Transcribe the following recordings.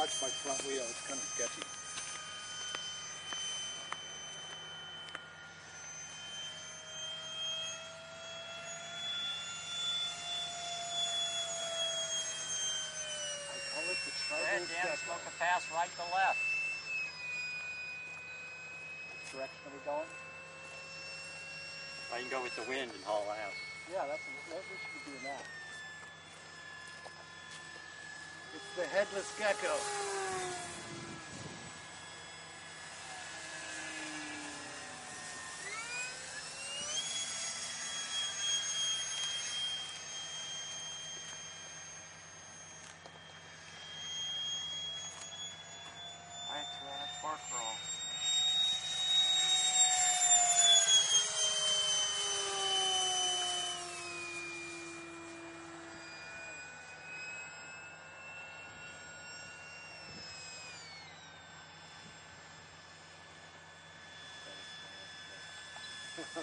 I watch my front wheel. It's kind of sketchy. I call it the Go ahead, tribal Dan, smoke a pass right to left. Which direction are we going? I can go with the wind and haul ass. Yeah, that's that, we should be doing that. It's the headless gecko. Right to our fork roll. I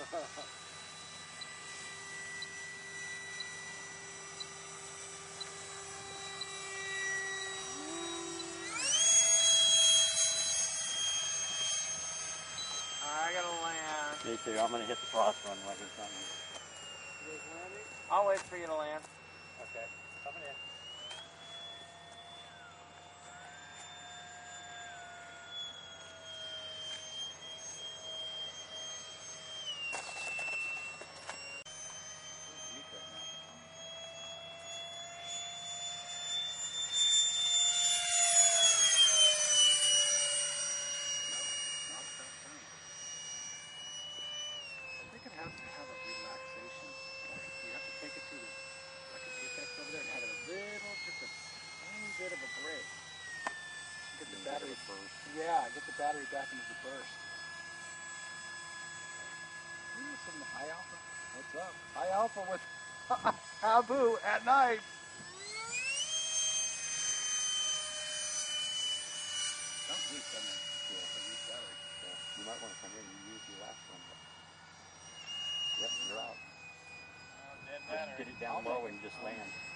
gotta land. Me too. I'm gonna hit the cross run when he's done. I'll wait for you to land. Okay. Coming in. I think it has to have a relaxation point. You have to take it to the like an apex over there and have it a little, just a tiny bit of a break. Get the battery first. Yeah, get the battery back into the burst. To High Alpha? What's up? High Alpha with Habu at night. Don't use that much fuel, but use battery. Yeah. You might want to come in and use your last one. But... Yep, you're out. Oh, dead Or just get it down low and just land.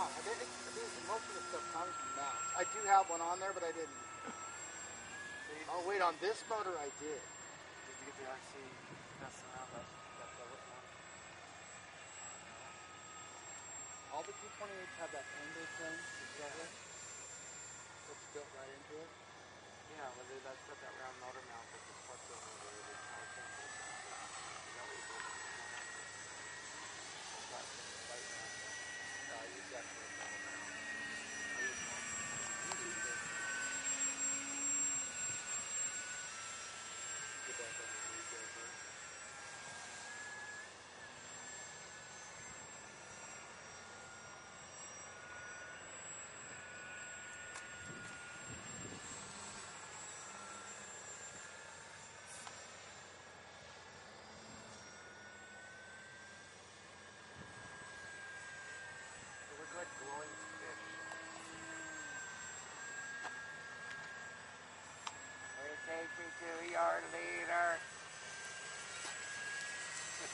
I didn't. I didn't most of the stuff comes from mounts. I do have one on there, but I didn't. Oh wait, on this motor I did. Did you get the RC messing around that, that bullet one? All the 228s have that angle thing together. It's built right into it. Yeah, well, they, that's got that round motor mount with the sport motor with the power thing built into it. Is that what you built it on? It's got the light mount there. No, I use that for a metal mount. I use one. Get back on the lead there, huh?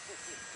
It's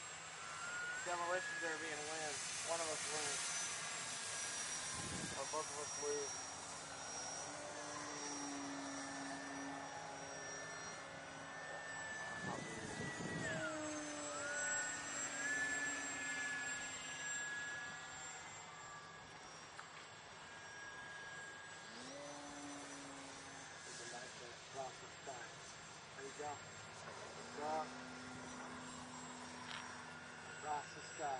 demolition derby and win. One of us wins. Or both of us lose. Go. Draw. Across the sky.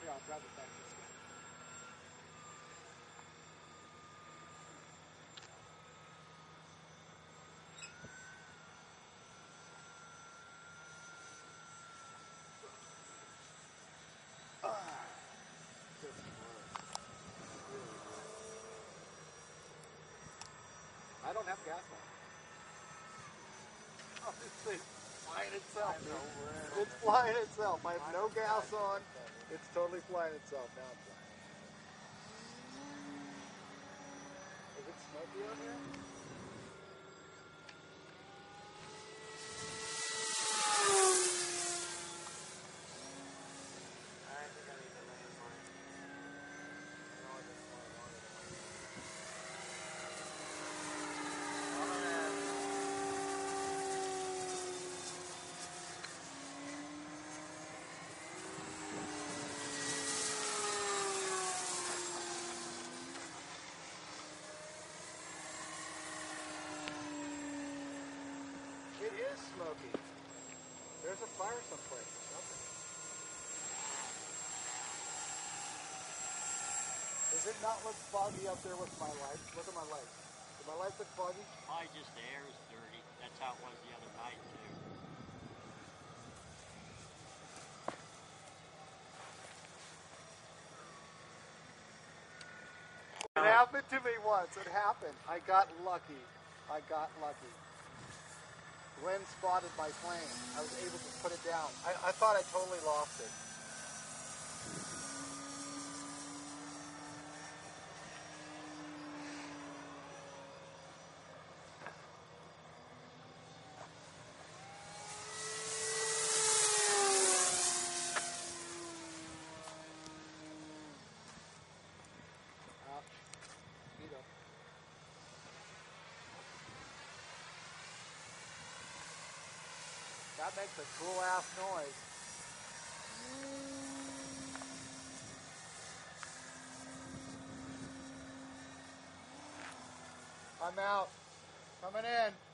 Here, I'll drive it back this way. Ah, I don't have gas on. Oh, Obviously, it's flying itself. Dude. It's flying itself. I have no gas on. It's totally flying itself. Now it's flying. Is it smoky out here? I think I need to land mine. No, I just want to want it. Coming in. It is smoky. There's a fire someplace or something. Does it not look foggy up there with my lights? Look at my lights. Do my lights look foggy? Probably just the air is dirty. That's how it was the other night too. It happened to me once. It happened. I got lucky. I got lucky. Glenn spotted my plane. I was able to put it down. I, I thought I totally lost it. That makes a cool ass noise. I'm out. Coming in.